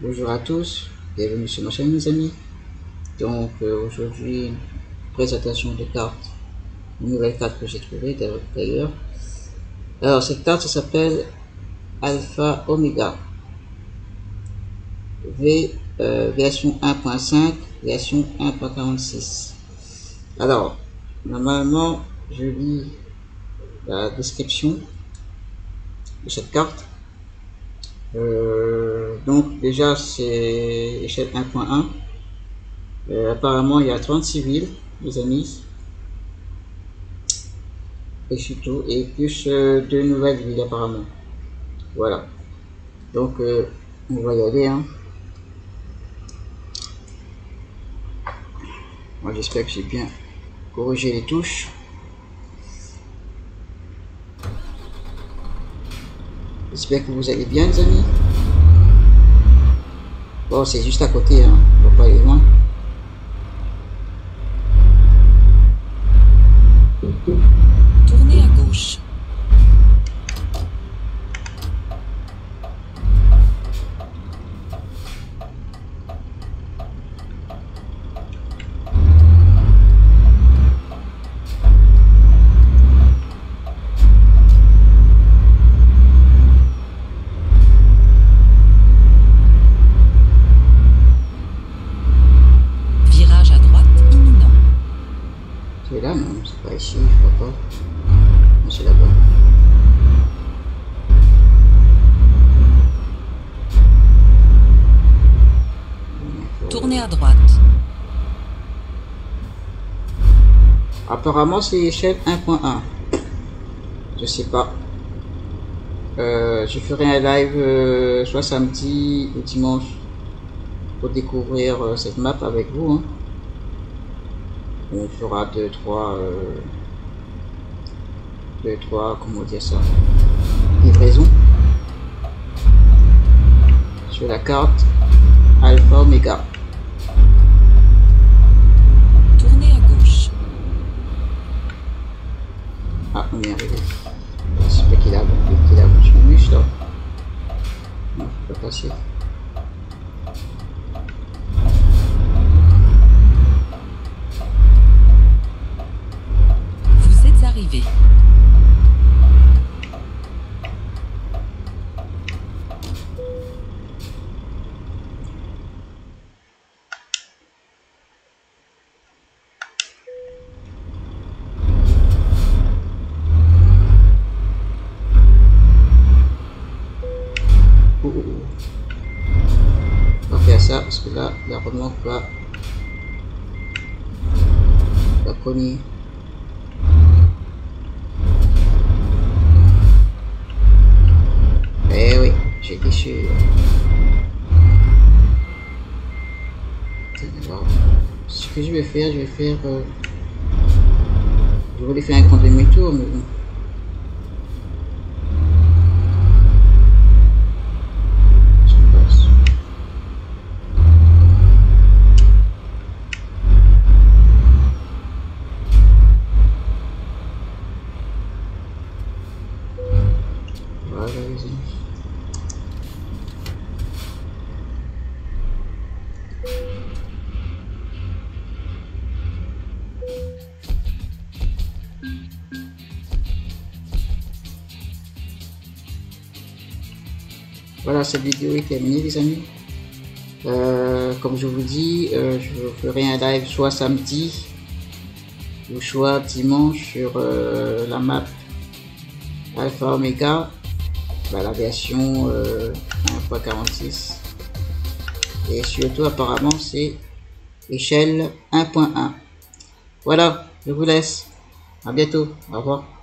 Bonjour à tous, bienvenue sur ma chaîne mes amis. Donc euh, aujourd'hui, présentation de cartes, une nouvelle carte que j'ai trouvée d'ailleurs. Alors cette carte s'appelle Alpha Omega V euh, version 1.5 version 1.46. Alors normalement je lis la description de cette carte. Euh, donc déjà c'est échelle 1.1. Euh, apparemment il y a 36 villes, les amis. Et surtout, et plus euh, deux nouvelles villes apparemment. Voilà. Donc on va y aller. Hein. Moi j'espère que j'ai bien corrigé les touches. J'espère que vous allez bien les amis. Bon, c'est juste à côté, hein. Faut pas aller loin. Tournez à gauche. Virage à droite imminent. C'est là, je crois pas. C'est là-bas. Tournez à droite. Apparemment, c'est échelle 1.1. Je sais pas. Euh, je ferai un live euh, soit samedi ou dimanche pour découvrir euh, cette map avec vous. hein. On fera deux, trois, euh, deux, trois, comment dire ça, livraisons sur la carte Alpha Omega. Tournez à gauche. Ah, on est arrivé. J'espère qu'il a, qu'il a là. Non, je peux pas passer. Vous êtes arrivé. Oh, oh, oh. On va faire ça parce que là, la remorque va, va cogner. Eh Ce que je vais faire, je vais faire. euh, Je voulais faire un grand demi-tour, mais bon. Voilà, cette vidéo est terminée, les amis. Euh, comme je vous dis, euh, je ferai un live soit samedi ou soit dimanche sur euh, la map Alpha Omega, la version euh, 1.46. Et surtout, apparemment, c'est échelle 1.1. Voilà, je vous laisse. À bientôt. Au revoir.